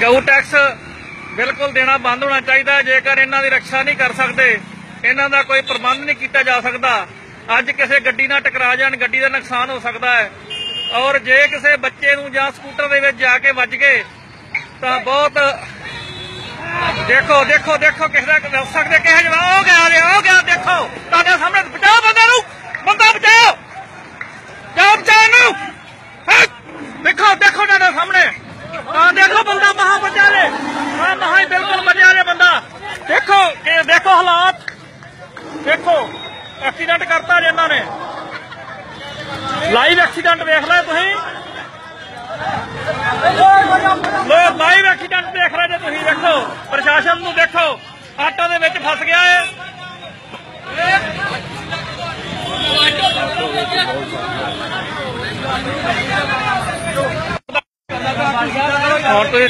ਗਊ ਟੈਕਸ ਬਿਲਕੁਲ ਦੇਣਾ ਬੰਦ ਹੋਣਾ ਚਾਹੀਦਾ, ਜੇਕਰ ਇਹਨਾਂ ਦੀ ਰੱਖਿਆ ਨਹੀਂ ਕਰ ਸਕਦੇ, ਇਹਨਾਂ ਦਾ ਕੋਈ ਪ੍ਰਬੰਧ ਨਹੀਂ ਕੀਤਾ ਜਾ ਸਕਦਾ। ਅੱਜ ਕਿਸੇ ਗੱਡੀ ਨਾਲ ਟਕਰਾ ਜਾਣ, ਗੱਡੀ ਦਾ ਨੁਕਸਾਨ ਹੋ ਸਕਦਾ ਹੈ। ਔਰ ਜੇ ਕਿਸੇ ਬੱਚੇ ਨੂੰ ਜਾਂ ਸਕੂਟਰ ਦੇ ਵਿੱਚ ਜਾ ਕੇ ਵੱਜ ਗਏ, ਤਾਂ ਬਹੁਤ ਦੇਖੋ ਦੇਖੋ ਦੇਖੋ, ਕਿਸੇ ਦਾ ਦੱਸ ਸਕਦੇ ਕਿਹੋ ਜਿਹਾ ਹੋ ਗਿਆ ਜੀ ਹੋ ਗਿਆ, ਦੇਖੋ, ਤੁਹਾਡੇ ਸਾਹਮਣੇ ਬਚਾਓ ਬੰਦੇ ਨੂੰ, ਬੰਦਾ ਬਚਾਓ, ਜਾਓ ਬਚਾਓ ਨੂੰ। ਦੇਖੋ ਦੇਖੋ, ਤੁਹਾਡੇ ਸਾਹਮਣੇ। ਆ ਦੇਖੋ ਬੰਦਾ ਮਹਾ ਬਚਾ ਲੈ ਆ ਮਹਾ ਹੀ ਬਿਲਕੁਲ ਬਚਾ ਲੈ ਬੰਦਾ ਦੇਖੋ ਇਹ ਦੇਖੋ ਹਾਲਾਤ ਦੇਖੋ ਐਕਸੀਡੈਂਟ ਕਰਤਾ ਜੇ ਇਹਨਾਂ ਨੇ। ਲਾਈਵ ਐਕਸੀਡੈਂਟ ਦੇਖ ਲਿਆ ਤੁਸੀਂ? ਲੋ ਲਾਈਵ ਐਕਸੀਡੈਂਟ ਦੇਖ ਰਹੇ ਜੇ ਤੁਸੀਂ, ਦੇਖੋ। ਪ੍ਰਸ਼ਾਸਨ ਨੂੰ ਦੇਖੋ, ਆਟੋ ਦੇ ਵਿੱਚ ਫਸ ਗਿਆ ਹੈ ਹੁਣ ਤੁਸੀਂ